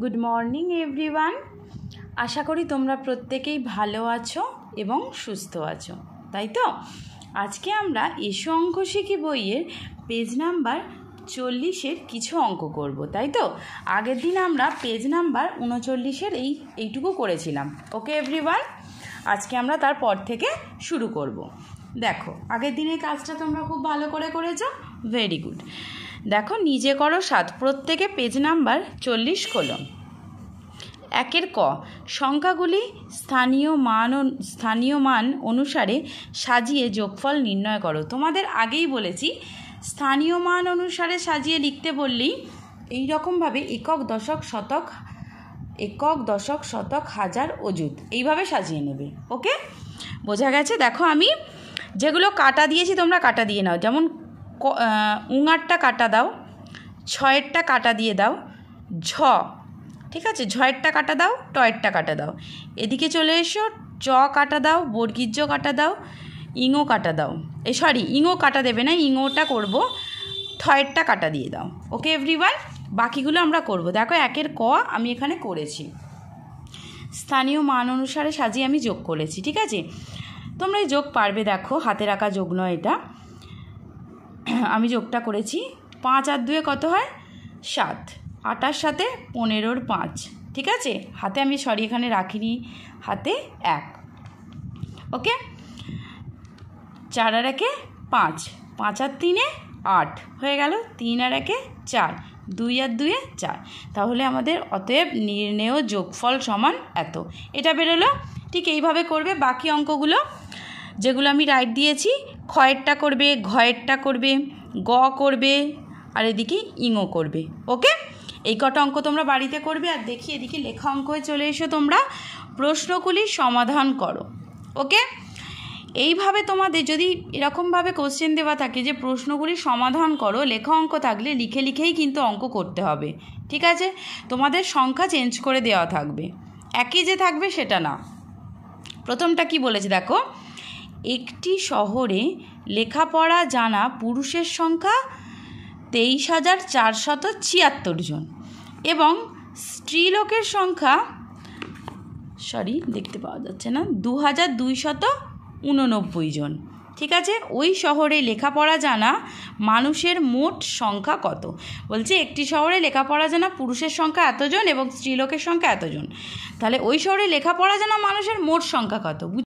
Good morning everyone আশা করি তোমরা প্রত্যেকেই ভালো আছো এবং সুস্থ আছো, তাই তো? আজকে আমরা এসো অঙ্ক শিখি বইয়ের পেজ নাম্বার চল্লিশের কিছু অঙ্ক করব, তাই তো? আগের দিন আমরা পেজ নাম্বার উনচল্লিশের এই, এইটুকু করেছিলাম ওকে এভরিওয়ান আজকে আমরা তারপর থেকে শুরু করব। দেখো, আগের দিনের কাজটা তোমরা খুব ভালো করে করেছ ভেরি গুড দেখো, নিজে করো সাত, প্রত্যেকে পেজ নাম্বার চল্লিশ খোলো একের ক, সংখ্যাগুলি স্থানীয় মান স্থানীয় মান অনুসারে সাজিয়ে যোগফল নির্ণয় করো। তোমাদের আগেই বলেছি, স্থানীয় মান অনুসারে সাজিয়ে লিখতে বললেই এই রকমভাবে একক, দশক, শতক, একক, দশক, শতক, হাজার, অযুত, এইভাবে সাজিয়ে নেবে। ওকে? বোঝা গেছে? দেখো আমি যেগুলো কাটা দিয়েছি তোমরা কাটা দিয়ে নাও। যেমন উঙারটা কাটা দাও, ছয়েরটা কাটা দিয়ে দাও, ঝ, ঠিক আছে? ঝয়েরটা কাটা দাও, টয়েরটা কাটা দাও। এদিকে চলে এসো, চ কাটা দাও বর্গীর জ কাটা দাও, ইঙো কাটা দাও। এ সরি ইঙো কাটা দেবে না, ইঙোটা করব, থয়েরটা কাটা দিয়ে দাও। ওকে এভরিওয়ান বাকিগুলো আমরা করব। দেখো, একের ক আমি এখানে করেছি। স্থানীয় মান অনুসারে সাজিয়ে আমি যোগ করেছি, ঠিক আছে? তোমরা এই যোগ পারবে, দেখো হাতে রাখা যোগ নয় এটা। আমি যোগটা করেছি। পাঁচ আর দুয়ে কত হয়? সাত। আটার সাথে পনেরোর পাঁচ। ঠিক আছে? হাতে আমি সরি এখানে রাখিনি। হাতে এক। ওকে? চার আর একে পাঁচ। পাঁচ আর তিনে আট। হয়ে গেল তিন আর একে চার। দুই আর দুয়ে চার। তাহলে আমাদের অতএব নির্ণেয় যোগফল সমান এত। এটা বেরোলো। ঠিক এইভাবে করবে। বাকি অঙ্কগুলো যেগুলো আমি রাইট দিয়েছি ক্ষয়েরটা করবে, ঘয়েরটা করবে, গ করবে, আর এদিকে ইঙো করবে, ওকে? এই কটা অঙ্ক তোমরা বাড়িতে করবে, আর দেখি এদিকে লেখা অঙ্ক হয়ে চলে এসো তোমরা। প্রশ্নগুলি সমাধান করো, ওকে? এইভাবে তোমাদের যদি এরকমভাবে কোশ্চেন দেওয়া থাকে যে প্রশ্নগুলি সমাধান করো, লেখা অঙ্ক থাকলে লিখে লিখেই কিন্তু অঙ্ক করতে হবে, ঠিক আছে? তোমাদের সংখ্যা চেঞ্জ করে দেওয়া থাকবে, একই যে থাকবে সেটা না। প্রথমটা কি বলেছে দেখো? একটি শহরে লেখাপড়া জানা পুরুষের সংখ্যা তেইশ হাজার চারশত ছিয়াত্তর জন এবং স্ত্রীলোকের সংখ্যা সরি দেখতে পাওয়া যাচ্ছে না দু হাজার দুইশত উননব্বই জন। ঠিক আছে? ওই শহরে লেখাপড়া জানা মানুষের মোট সংখ্যা কত? বলছে, একটি শহরে লেখাপড়া জানা পুরুষের সংখ্যা এতজন এবং স্ত্রীলোকের সংখ্যা এতজন। তাহলে ওই শহরে লেখাপড়া জানা মানুষের মোট সংখ্যা কত?